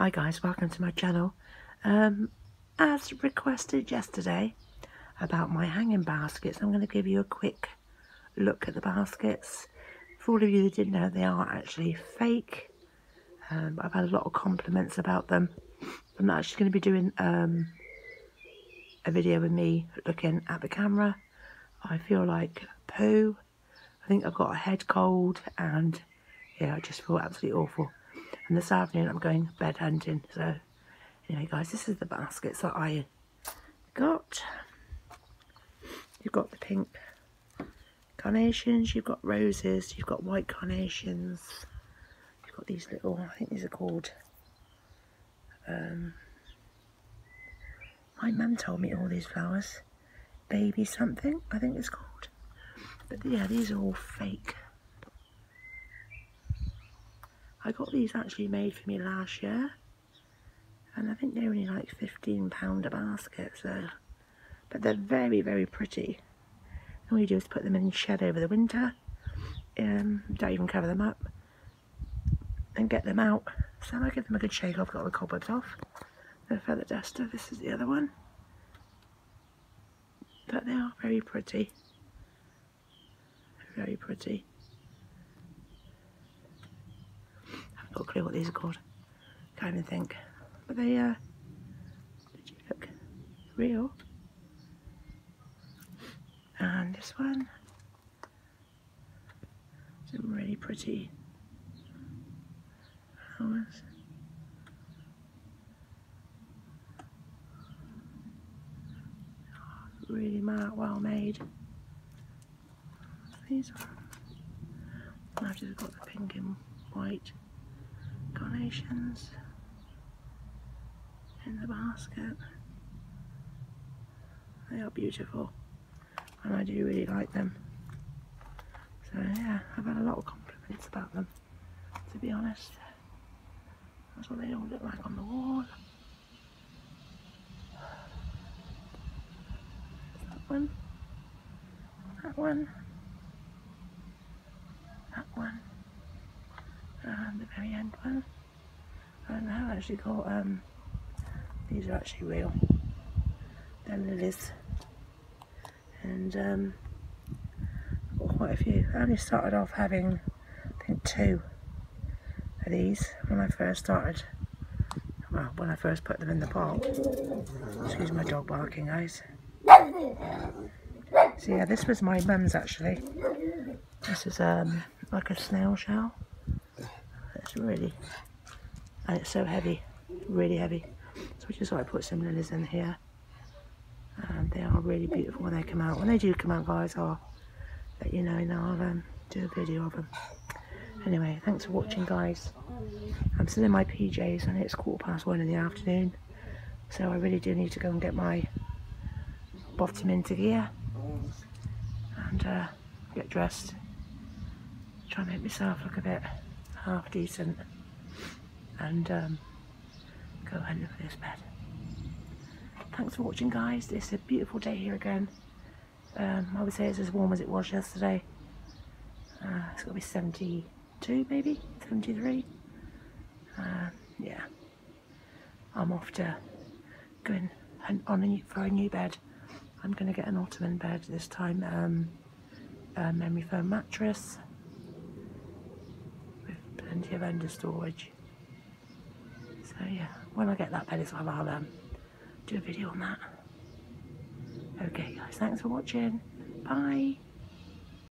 Hi guys, welcome to my channel. Um, as requested yesterday about my hanging baskets, I'm going to give you a quick look at the baskets. For all of you that didn't know, they are actually fake. Um, I've had a lot of compliments about them. I'm not actually going to be doing um, a video with me looking at the camera. I feel like poo. I think I've got a head cold and yeah, I just feel absolutely awful and this afternoon I'm going bed hunting. So anyway guys this is the baskets that I got you've got the pink carnations you've got roses you've got white carnations. You've got these little I think these are called um, my mum told me all these flowers. Baby something I think it's called. But yeah these are all fake I got these actually made for me last year. And I think they're only like £15 a basket so but they're very very pretty. All you do is put them in shed over the winter um, don't even cover them up and get them out. So I give them a good shake off, got the cobwebs off. The feather duster, this is the other one. But they are very pretty. Very pretty got a clue what these are called. Can't even think. But they uh look real. And this one. Some really pretty flowers. Really well made. These are I've just got the pink and white carnations in the basket. They are beautiful and I do really like them. So yeah, I've had a lot of compliments about them, to be honest. That's what they all look like on the wall. That one. That one. That one and the very end one. I have actually got, um, these are actually real. They're lilies. And um, got quite a few. I only started off having, I think, two of these when I first started. Well, when I first put them in the pot. Excuse my dog barking, guys. So yeah, this was my mum's actually. This is um like a snail shell. It's really, and it's so heavy, really heavy. So I just thought I put some lilies in here. And they are really beautiful when they come out. When they do come out, guys, I'll let you know and I'll um, do a video of them. Anyway, thanks for watching, guys. I'm still in my PJs and it's quarter past one in the afternoon. So I really do need to go and get my bottom into gear and uh, get dressed. Try and make myself look a bit half decent and um, go and look at this bed. Thanks for watching guys, it's a beautiful day here again. Um, I would say it's as warm as it was yesterday. Uh, it's got to be 72 maybe, 73. Uh, yeah, I'm off to going on a, for a new bed. I'm going to get an ottoman bed this time, um, a memory foam mattress, with plenty of under storage. Yeah, when I get that bed as well, I'll um, do a video on that. Okay guys, thanks for watching. Bye.